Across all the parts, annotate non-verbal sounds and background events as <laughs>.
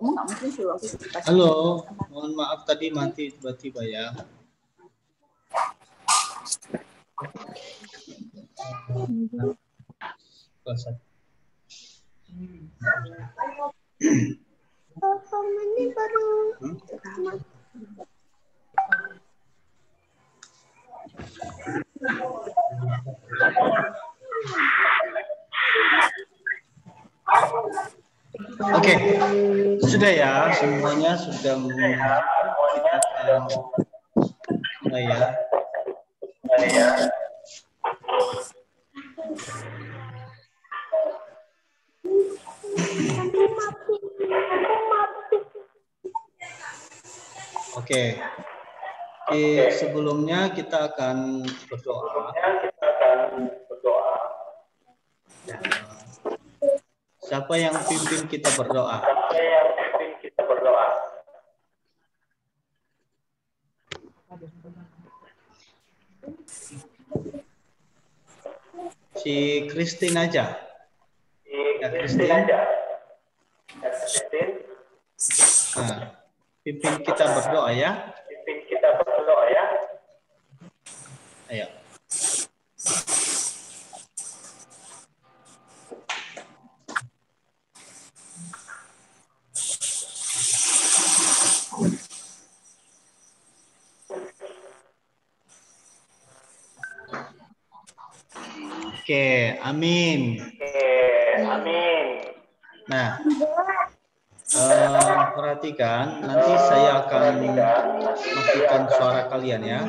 Halo, mohon maaf tadi mati tiba-tiba ya. Kelas satu. Oke, sudah ya, semuanya sudah mulai ya. Oke. Oke, sebelumnya kita akan berdoa. Ya. Siapa yang pimpin kita berdoa? Si Christine aja. Ya, Christine. Nah, pimpin kita berdoa ya. Ayo. Oke, amin. Nah, eh, perhatikan, nanti saya akan matikan suara kalian ya.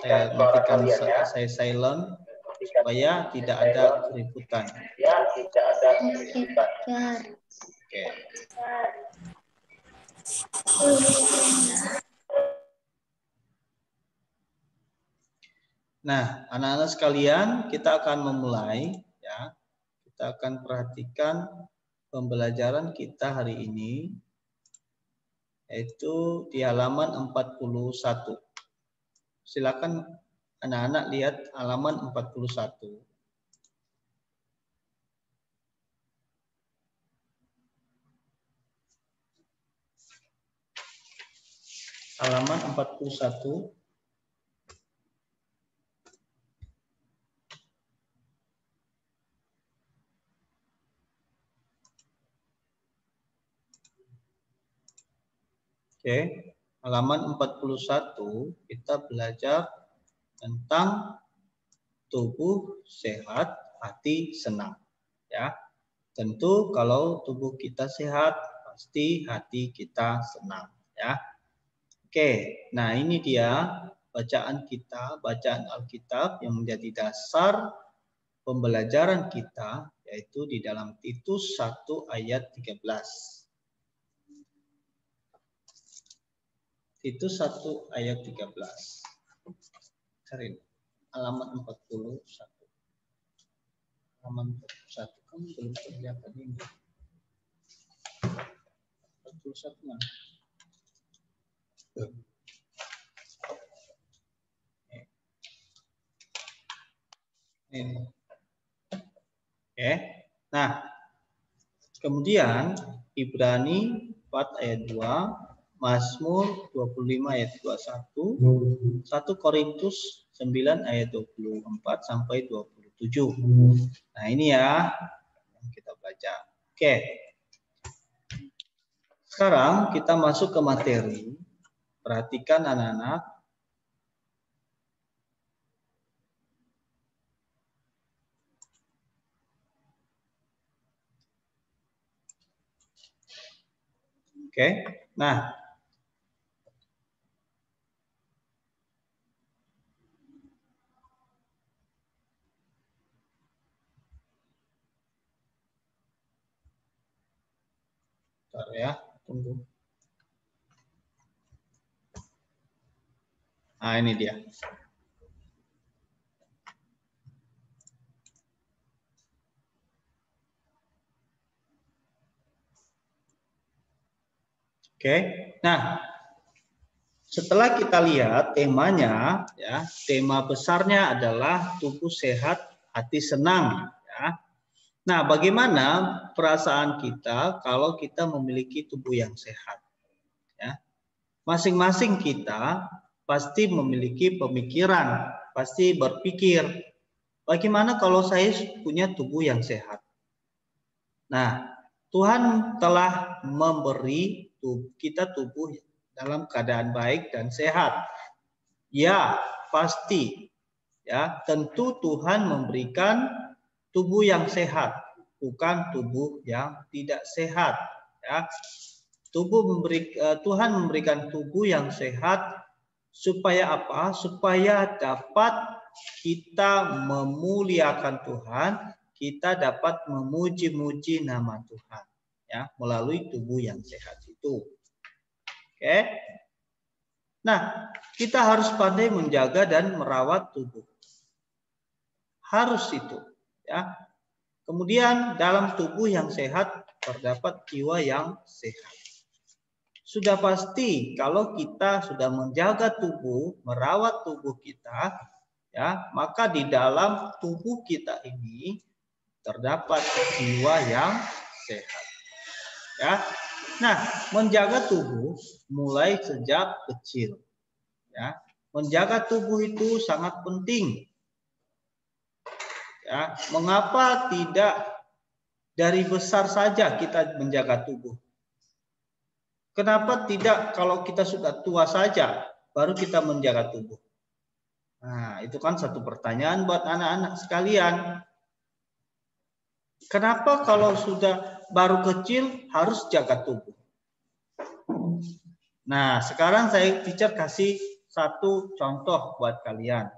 Saya matikan sa- saya silent supaya tidak ada keributan. Oke. Nah, anak-anak sekalian, kita akan memulai ya. Kita akan perhatikan pembelajaran kita hari ini yaitu di halaman 41. Silakan anak-anak lihat halaman 41. Halaman 41. Oke, halaman 41 kita belajar tentang tubuh sehat, hati senang. Ya. Tentu kalau tubuh kita sehat, pasti hati kita senang, ya. Oke, nah ini dia bacaan kita, bacaan Alkitab yang menjadi dasar pembelajaran kita yaitu di dalam Titus 1 ayat 13. Titus 1 ayat 13. Cari halaman 41. Halaman 41 kan belum kelihatan ini. 41 mana? Ini. Oke. Nah, kemudian Ibrani 4 ayat 2 Mazmur 25 ayat 21, 1 Korintus 9 ayat 24 sampai 27. Nah, ini ya yang kita baca. Oke. Sekarang kita masuk ke materi. Perhatikan anak-anak. Oke. Nah, ya, tunggu. Nah, ini dia. Oke. Nah, setelah kita lihat temanya ya, tema besarnya adalah tubuh sehat, hati senang ya. Nah, bagaimana perasaan kita kalau kita memiliki tubuh yang sehat? Ya. Masing-masing kita pasti memiliki pemikiran, pasti berpikir, bagaimana kalau saya punya tubuh yang sehat? Nah, Tuhan telah memberi kita tubuh dalam keadaan baik dan sehat. Ya, pasti. Ya, tentu Tuhan memberikan tubuh yang sehat, bukan tubuh yang tidak sehat. Ya. Tubuh memberi eh, Tuhan memberikan tubuh yang sehat supaya apa? Supaya dapat kita memuliakan Tuhan, kita dapat memuji-muji nama Tuhan ya melalui tubuh yang sehat itu. Oke. Nah, kita harus pandai menjaga dan merawat tubuh. Harus itu ya. Kemudian dalam tubuh yang sehat terdapat jiwa yang sehat. Sudah pasti kalau kita sudah menjaga tubuh, merawat tubuh kita, ya, maka di dalam tubuh kita ini terdapat jiwa yang sehat. Ya. Nah, menjaga tubuh mulai sejak kecil. Ya. Menjaga tubuh itu sangat penting Ya, mengapa tidak dari besar saja kita menjaga tubuh? Kenapa tidak kalau kita sudah tua saja baru kita menjaga tubuh? Nah, itu kan satu pertanyaan buat anak-anak sekalian. Kenapa kalau sudah baru kecil harus jaga tubuh? Nah, sekarang saya teacher kasih satu contoh buat kalian.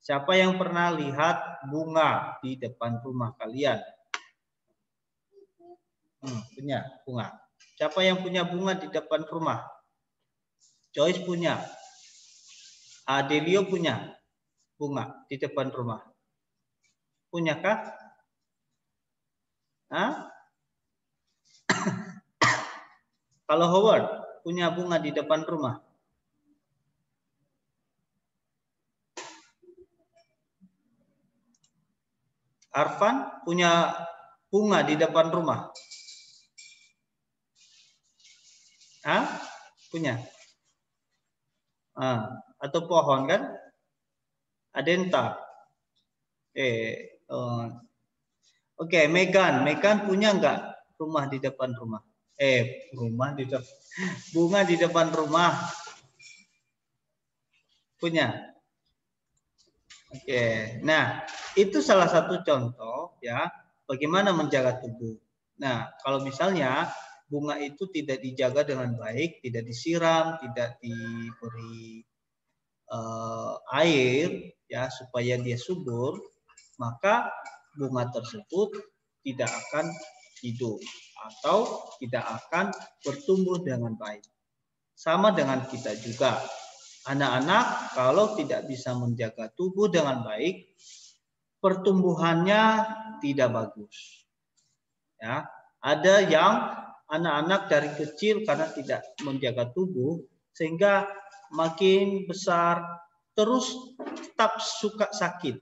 Siapa yang pernah lihat bunga di depan rumah kalian? Hmm, punya bunga. Siapa yang punya bunga di depan rumah? Joyce punya. Adelio punya bunga di depan rumah. Punyakah? Hah? <coughs> Kalau Howard punya bunga di depan rumah, Arfan punya bunga di depan rumah? Hah? Punya? Ah, atau pohon kan? Adenta. Eh, uh, Oke, okay, Megan. Megan punya enggak rumah di depan rumah? Eh, rumah di depan <laughs> bunga di depan rumah. Punya? Oke, nah itu salah satu contoh ya bagaimana menjaga tubuh. Nah kalau misalnya bunga itu tidak dijaga dengan baik, tidak disiram, tidak diberi uh, air ya supaya dia subur, maka bunga tersebut tidak akan hidup atau tidak akan bertumbuh dengan baik. Sama dengan kita juga Anak-anak kalau tidak bisa menjaga tubuh dengan baik, pertumbuhannya tidak bagus. Ya, ada yang anak-anak dari kecil karena tidak menjaga tubuh sehingga makin besar terus tetap suka sakit,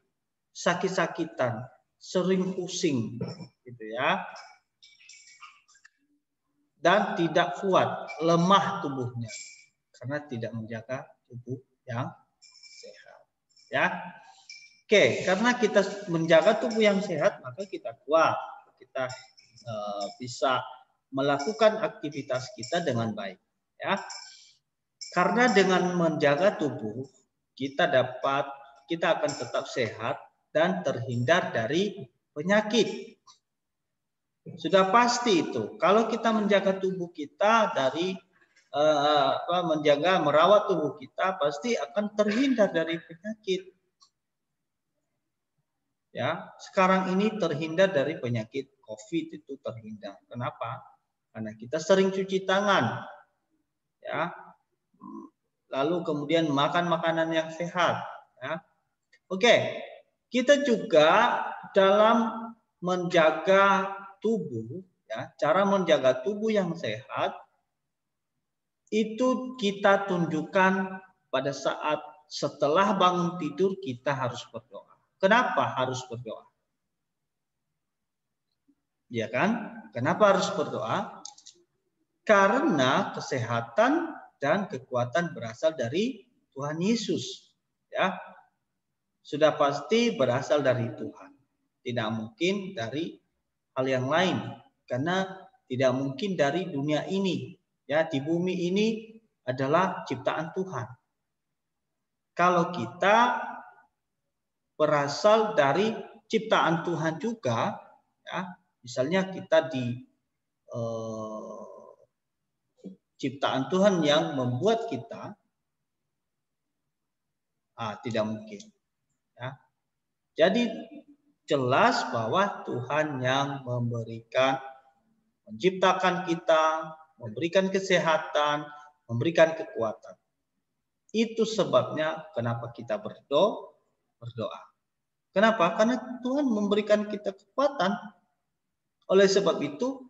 sakit-sakitan, sering pusing gitu ya. Dan tidak kuat, lemah tubuhnya karena tidak menjaga tubuh yang sehat. Ya. Oke, karena kita menjaga tubuh yang sehat, maka kita kuat, kita uh, bisa melakukan aktivitas kita dengan baik. Ya. Karena dengan menjaga tubuh, kita dapat kita akan tetap sehat dan terhindar dari penyakit. Sudah pasti itu. Kalau kita menjaga tubuh kita dari apa, menjaga merawat tubuh kita pasti akan terhindar dari penyakit. Ya, sekarang ini terhindar dari penyakit COVID itu terhindar. Kenapa? Karena kita sering cuci tangan. Ya. Lalu kemudian makan makanan yang sehat, ya. Oke. Kita juga dalam menjaga tubuh ya, cara menjaga tubuh yang sehat itu kita tunjukkan pada saat setelah bangun tidur kita harus berdoa. Kenapa harus berdoa? Ya kan? Kenapa harus berdoa? Karena kesehatan dan kekuatan berasal dari Tuhan Yesus. Ya. Sudah pasti berasal dari Tuhan. Tidak mungkin dari hal yang lain karena tidak mungkin dari dunia ini. Ya, di bumi ini adalah ciptaan Tuhan. Kalau kita berasal dari ciptaan Tuhan juga, ya, misalnya kita di eh, ciptaan Tuhan yang membuat kita, ah, tidak mungkin. Ya. Jadi jelas bahwa Tuhan yang memberikan, menciptakan kita, memberikan kesehatan, memberikan kekuatan. Itu sebabnya kenapa kita berdoa, berdoa. Kenapa? Karena Tuhan memberikan kita kekuatan. Oleh sebab itu,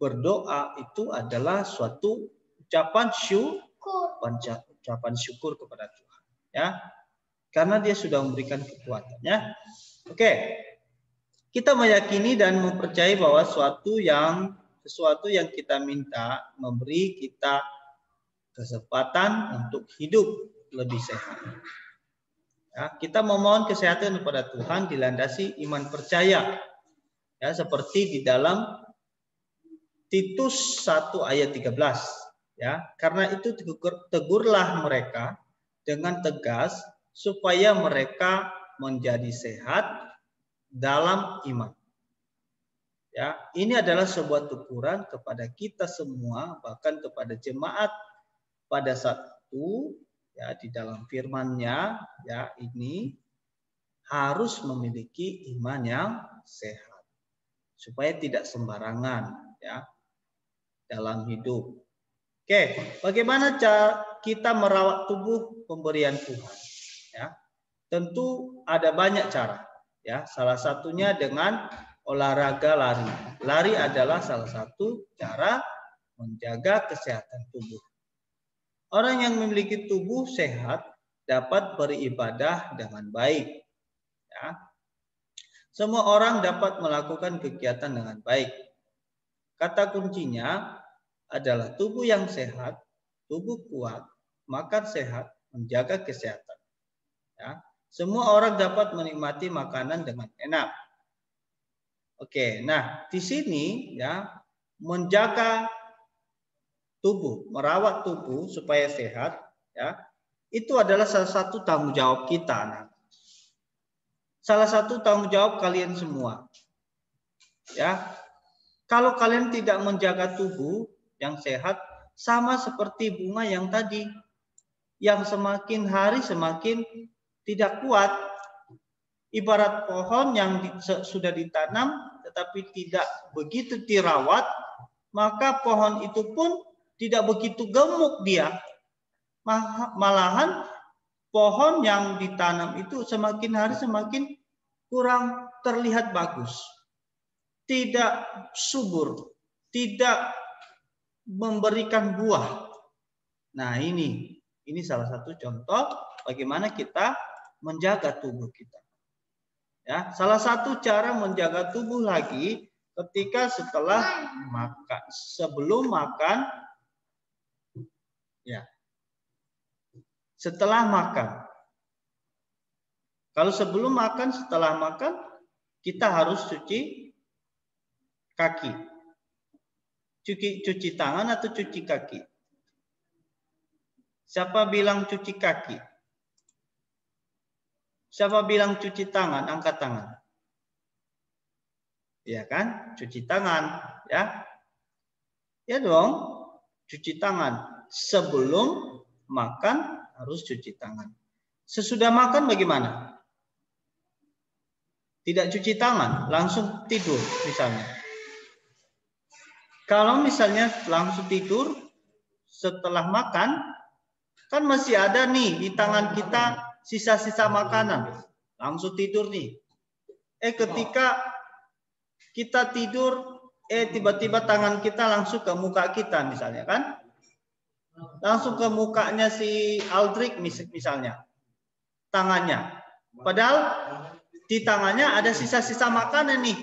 berdoa itu adalah suatu ucapan syukur, ucapan syukur kepada Tuhan. Ya, karena Dia sudah memberikan kekuatan. Ya, oke. Kita meyakini dan mempercayai bahwa suatu yang sesuatu yang kita minta memberi kita kesempatan untuk hidup lebih sehat. Ya, kita memohon kesehatan kepada Tuhan dilandasi iman percaya. Ya, seperti di dalam Titus 1 ayat 13. Ya, karena itu tegur, tegurlah mereka dengan tegas supaya mereka menjadi sehat dalam iman. Ya, ini adalah sebuah teguran kepada kita semua, bahkan kepada jemaat pada saat itu ya di dalam firman-Nya ya ini harus memiliki iman yang sehat supaya tidak sembarangan ya dalam hidup. Oke, bagaimana cara kita merawat tubuh pemberian Tuhan? Ya, tentu ada banyak cara. Ya, salah satunya dengan olahraga lari. Lari adalah salah satu cara menjaga kesehatan tubuh. Orang yang memiliki tubuh sehat dapat beribadah dengan baik. Ya. Semua orang dapat melakukan kegiatan dengan baik. Kata kuncinya adalah tubuh yang sehat, tubuh kuat, makan sehat, menjaga kesehatan. Ya. Semua orang dapat menikmati makanan dengan enak. Oke, nah di sini ya menjaga tubuh, merawat tubuh supaya sehat, ya, itu adalah salah satu tanggung jawab kita. Anak. Salah satu tanggung jawab kalian semua. Ya, kalau kalian tidak menjaga tubuh yang sehat, sama seperti bunga yang tadi, yang semakin hari semakin tidak kuat. Ibarat pohon yang di, sudah ditanam tetapi tidak begitu dirawat, maka pohon itu pun tidak begitu gemuk dia. Malahan pohon yang ditanam itu semakin hari semakin kurang terlihat bagus. Tidak subur, tidak memberikan buah. Nah, ini ini salah satu contoh bagaimana kita menjaga tubuh kita. Ya, salah satu cara menjaga tubuh lagi ketika setelah makan sebelum makan Ya. Setelah makan. Kalau sebelum makan, setelah makan, kita harus cuci kaki. Cuci, cuci tangan atau cuci kaki? Siapa bilang cuci kaki? Siapa bilang cuci tangan? Angkat tangan. Ya kan? Cuci tangan. Ya. Ya dong. Cuci tangan sebelum makan harus cuci tangan. Sesudah makan bagaimana? Tidak cuci tangan, langsung tidur misalnya. Kalau misalnya langsung tidur setelah makan, kan masih ada nih di tangan kita sisa-sisa makanan. Langsung tidur nih. Eh ketika kita tidur, eh tiba-tiba tangan kita langsung ke muka kita misalnya kan langsung ke mukanya si Aldrich misalnya. Tangannya. Padahal di tangannya ada sisa-sisa makanan nih.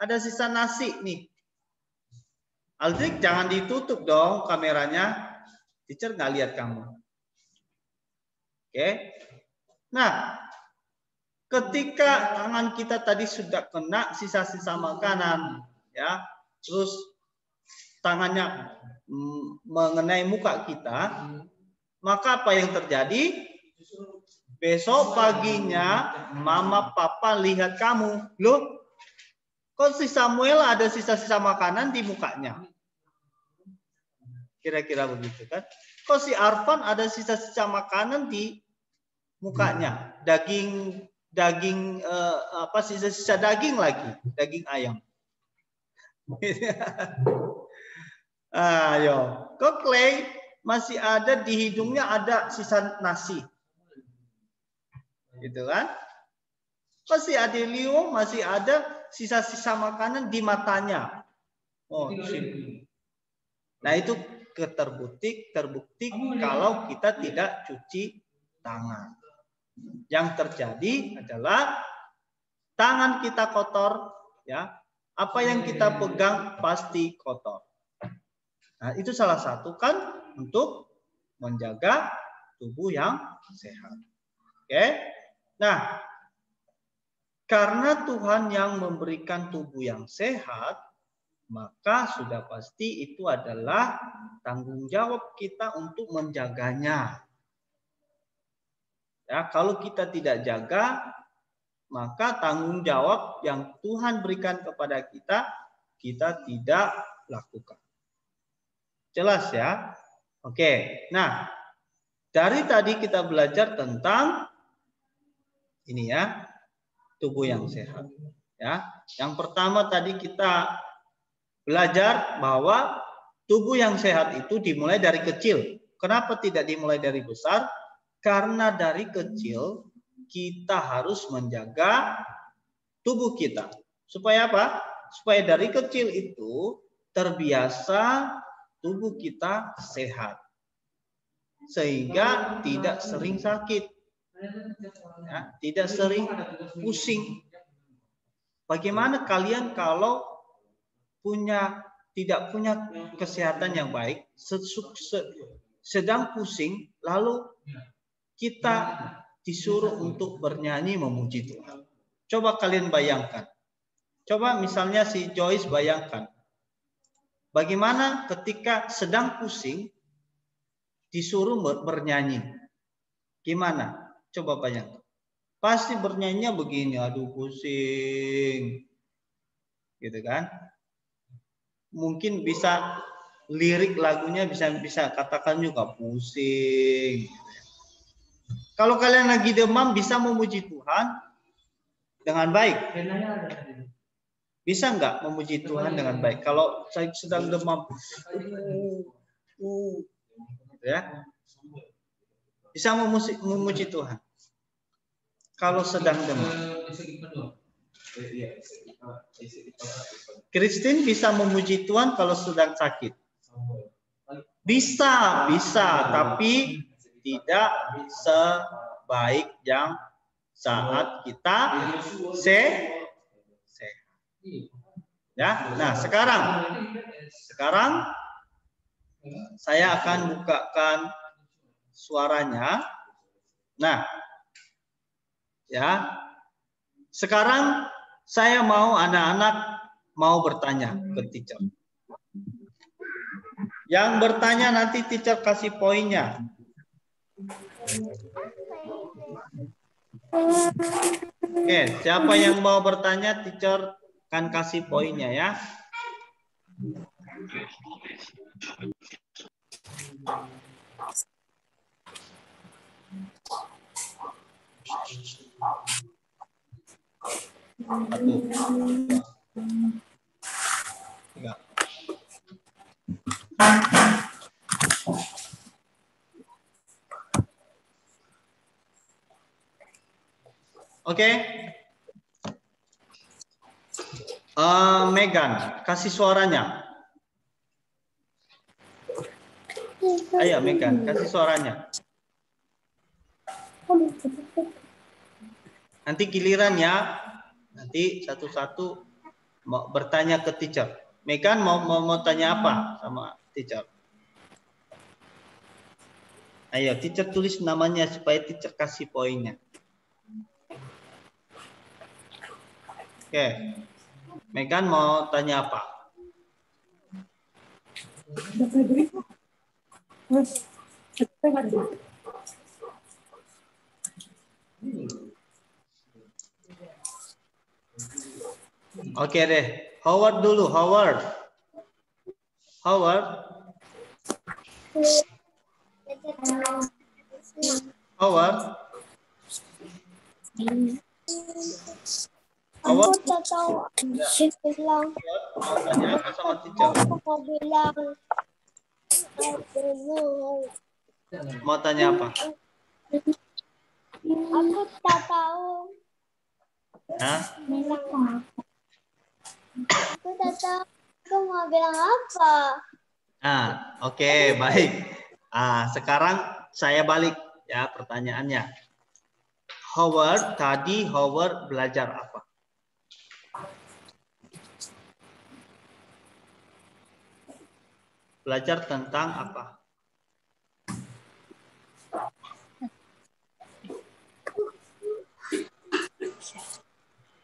ada sisa nasi nih. Aldrik jangan ditutup dong kameranya. Teacher nggak lihat kamu. Oke. Nah, ketika tangan kita tadi sudah kena sisa-sisa makanan, ya, terus tangannya mengenai muka kita, maka apa yang terjadi? Besok paginya mama papa lihat kamu. Loh, Kok si Samuel ada sisa-sisa makanan di mukanya? Kira-kira begitu kan? Kok si Arfan ada sisa-sisa makanan di mukanya? Daging daging eh, apa sisa-sisa daging lagi, daging ayam. <laughs> Ayo, kok Clay masih ada di hidungnya ada sisa nasi. Gitu kan? Kok si Adelio masih ada sisa-sisa makanan di matanya. Oh, Nah, itu keterbukti terbukti kalau kita tidak cuci tangan. Yang terjadi adalah tangan kita kotor, ya. Apa yang kita pegang pasti kotor. Nah, itu salah satu kan untuk menjaga tubuh yang sehat. Oke. Nah, karena Tuhan yang memberikan tubuh yang sehat, maka sudah pasti itu adalah tanggung jawab kita untuk menjaganya. Ya, kalau kita tidak jaga, maka tanggung jawab yang Tuhan berikan kepada kita, kita tidak lakukan. Jelas ya? Oke. Nah, dari tadi kita belajar tentang ini ya, tubuh yang sehat. Ya, yang pertama tadi kita belajar bahwa tubuh yang sehat itu dimulai dari kecil. Kenapa tidak dimulai dari besar? Karena dari kecil kita harus menjaga tubuh kita. Supaya apa? Supaya dari kecil itu terbiasa tubuh kita sehat. Sehingga tidak sering sakit ya, tidak sering pusing. Bagaimana kalian kalau punya tidak punya kesehatan yang baik, sedang pusing, lalu kita disuruh untuk bernyanyi memuji Tuhan. Coba kalian bayangkan. Coba misalnya si Joyce bayangkan. Bagaimana ketika sedang pusing disuruh bernyanyi? Gimana? Coba bayangkan. Pasti bernyanyi begini, aduh pusing. Gitu kan? Mungkin bisa lirik lagunya bisa bisa katakan juga pusing. Kalau kalian lagi demam bisa memuji Tuhan dengan baik. Bisa nggak memuji Tuhan dengan baik? Kalau saya sedang demam, uh, uh, ya, bisa memuji, memuji Tuhan. Kalau sedang demam. Kristin bisa memuji Tuhan kalau sedang sakit. Bisa, bisa, tapi tidak sebaik yang saat kita se. Ya, nah sekarang, sekarang saya akan bukakan suaranya. Nah, ya. Sekarang saya mau anak-anak mau bertanya ke teacher. Yang bertanya nanti teacher kasih poinnya. Oke, siapa yang mau bertanya teacher akan kasih poinnya ya. Oke. Uh, Megan, kasih suaranya. Ayo Megan, kasih suaranya. Nanti giliran ya. Nanti satu-satu mau bertanya ke teacher. Megan mau mau, mau tanya apa sama teacher? Ayo, teacher tulis namanya supaya teacher kasih poinnya. Oke. Megan mau tanya apa? Oke deh. Howard dulu, Howard. Howard. Howard. Aku tak tahu. Bilang. Mau tanya apa sama teacher? Aku mau bilang. Mau tanya apa? Aku tak tahu. Hah? Bilang. Aku tak tahu. Aku mau bilang apa? Ah, oke, baik. Ah, sekarang saya balik ya pertanyaannya. Howard tadi Howard belajar apa? Belajar tentang apa?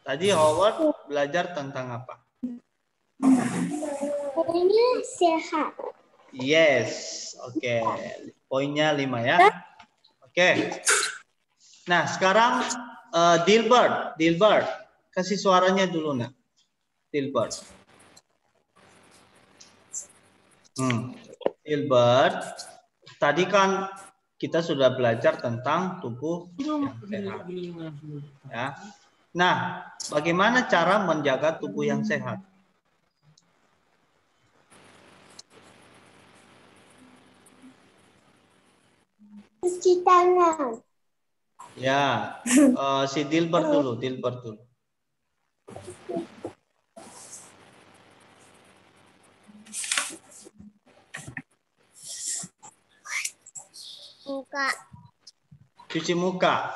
Tadi Howard belajar tentang apa? Pokoknya sehat. Yes, oke. Poinnya lima ya. Oke. Nah, sekarang eh, Dilbert, Dilbert, kasih suaranya dulu nak. Dilbert. Hmm. Dilbert, tadi kan kita sudah belajar tentang tubuh yang sehat. Ya. Nah, bagaimana cara menjaga tubuh yang sehat? Cuci tangan. Ya, eh, si Dilbert dulu, Dilbert dulu. Muka. Cuci muka.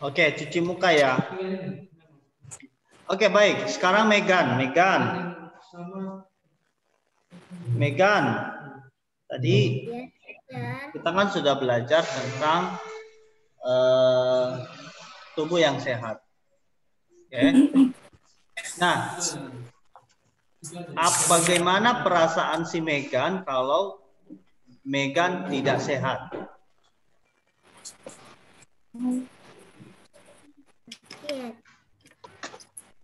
Oke, cuci muka ya. Oke, baik. Sekarang Megan, Megan. Megan. Tadi Ya. kita kan sudah belajar tentang eh, tubuh yang sehat. Oke. Nah, bagaimana perasaan si Megan kalau Megan tidak sehat?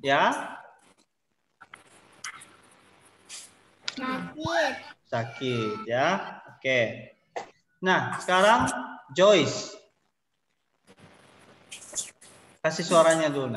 Ya, Sakit. sakit ya. Oke. Nah, sekarang Joyce. Kasih suaranya dulu,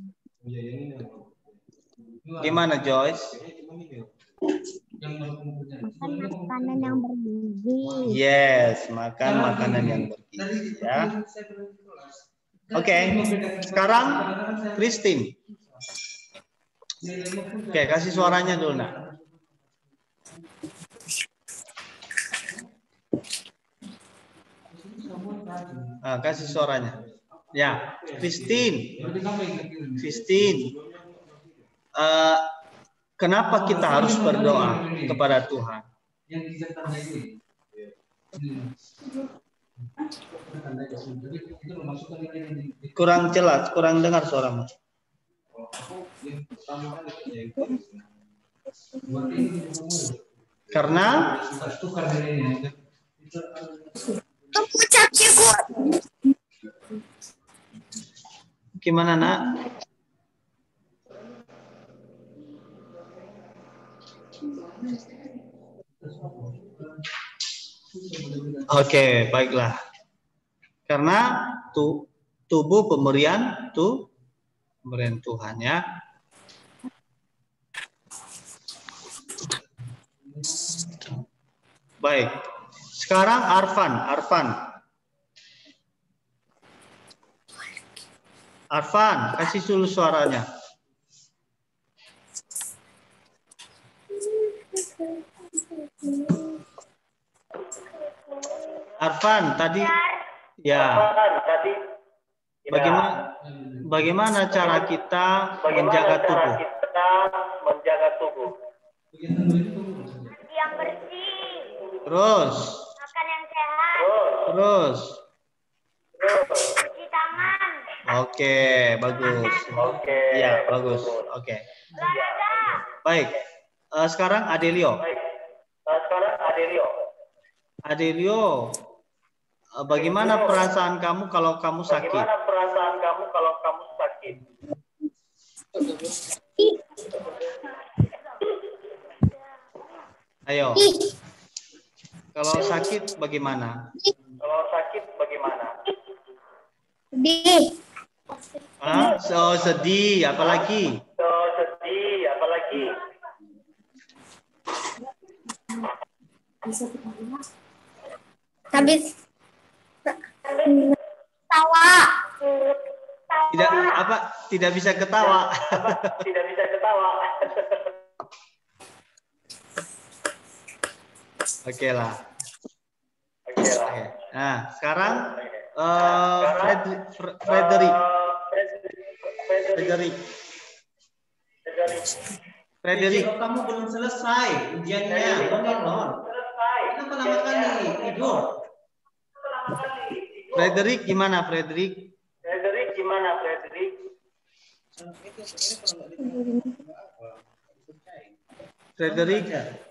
Gimana Joyce? Makan makanan yang bergizi. Yes, makan makanan yang bergizi ya. Oke, sekarang Christine. Oke, kasih suaranya dulu, Nak. Ah, kasih suaranya. Ya, Christine. Christine. Eh, kenapa kita harus berdoa kepada Tuhan? Kurang jelas, kurang dengar suaramu. Karena kuat. Gimana nak? Oke, baiklah. Karena tu, tubuh pemberian tu pemberian Tuhan ya. Baik. Sekarang Arfan, Arfan. Arfan, kasih dulu suaranya. Arfan, tadi ya. tadi Bagaimana bagaimana cara kita menjaga tubuh? kita menjaga tubuh? Yang bersih, Terus, makan yang sehat, terus. cuci tangan, Oke, bagus. Oke. Iya, bagus. Oke. olahraga, Baik. Eh, sekarang Adelio. Baik. Nah, sekarang Adelio. Adelio, eh, bagaimana perasaan kamu kalau kamu sakit? Bagaimana perasaan kamu kalau kamu sakit? Ayo. Kalau sakit bagaimana? Kalau sakit bagaimana? di, Hah? So sedih, apalagi? So, sedih, apalagi? habis tawa, Tidak apa? Tidak bisa ketawa. Tidak bisa ketawa. Oke lah. Oke lah. Oke. Nah, sekarang eh Fred- Fre- Frederick, Frederick. Frederick, Frederick. Frederick. kamu belum selesai ujiannya, non? Selesai. Kenapa lama kali tidur? Frederick gimana Frederick? Frederick gimana, Frederick? Frederick, Frederick.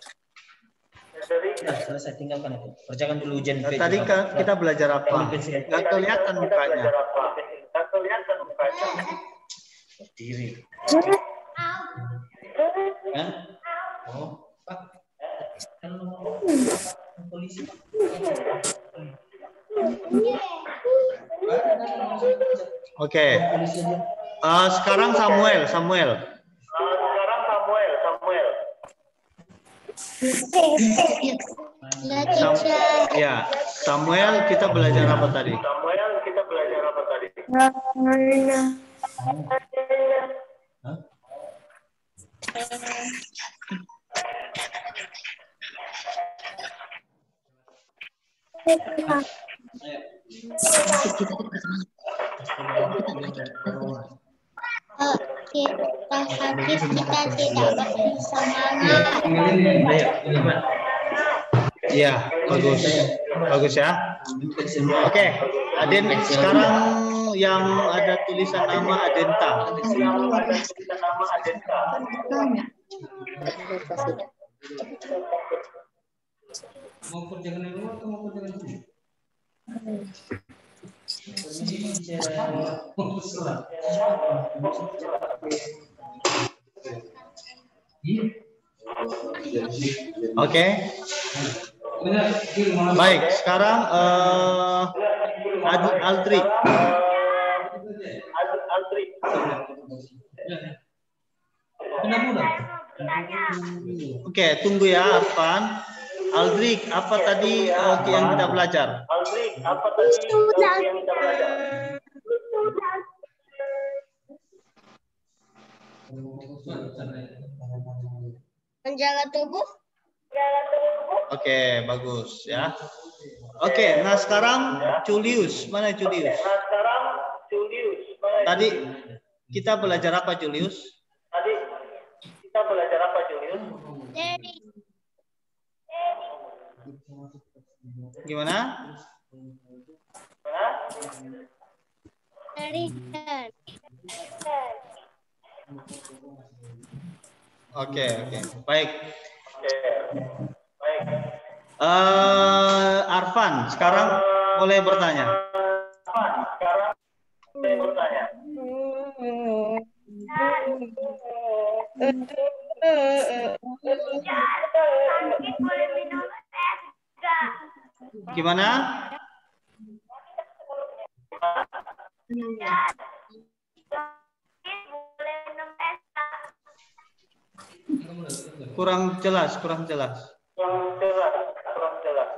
Sudah selesai tinggalkan itu. Kerjakan dulu ujian. eh, tadi kan kita belajar apa? Nggak kelihatan mukanya. belajar apa? Nggak kelihatan mukanya. Diri. Hah? Oh, Pak. Polisi. Oke. Polisi aja. Eh, sekarang Samuel, Samuel. Nah, sekarang Samuel, Samuel. ya Sam- ya, Samuel kita belajar apa tadi? Samuel, kita belajar apa tadi? Hah? Eh, kita sakit kita tidak. Iya, bagus. Bagus ya. Oke, Aden sekarang yang ada tulisan nama Adenta. Mau? Oke. Rumah. Baik, sekarang eh. Ad- Aldri. Benar mudah. Oke, tunggu ya, Afan. Aldrik, apa tadi eh, yang kita belajar? Aldri, apa tadi yang kita belajar? Menjaga tubuh, Oke, bagus ya. Oke, nah sekarang Julius, mana Julius? Nah, sekarang Julius. Mana Tadi kita belajar apa Julius? Tadi kita belajar apa, Julius? dari Gimana? Hah? Dari dan Oke, oke. Baik. Oke. Baik. Eh Arfan, sekarang boleh bertanya. Apa? Sekarang bertanya. boleh es enggak? Gimana? Kurang jelas, kurang jelas. Kurang jelas, kurang jelas.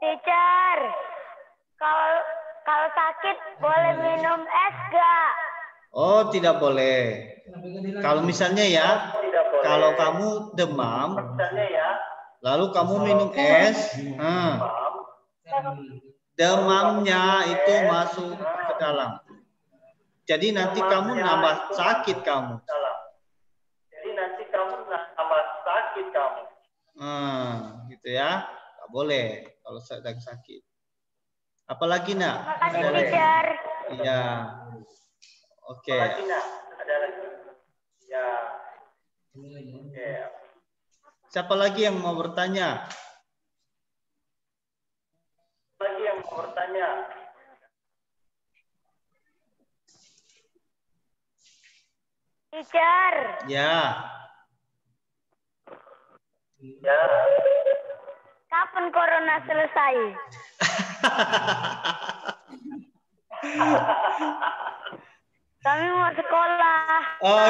Teacher, kalau kalau sakit boleh minum es gak? Oh, tidak boleh. Kalau misalnya ya, kalau kamu demam, Misalnya ya, lalu kamu minum es, paham? demamnya itu masuk ke dalam. Jadi nanti kamu nambah sakit kamu. Jadi nanti kamu tambah sakit kamu. Hmm, gitu ya. Nggak boleh kalau sedang sakit. Apalagi nak? Makasih Ada lagi? teacher. Iya. Oke. Lagi nak, ada lagi. Ya, oke. Siapa lagi yang mau bertanya? Lagi yang mau bertanya. Teacher, Ya. Ya, kapan corona selesai? <laughs> Kami mau sekolah. Oh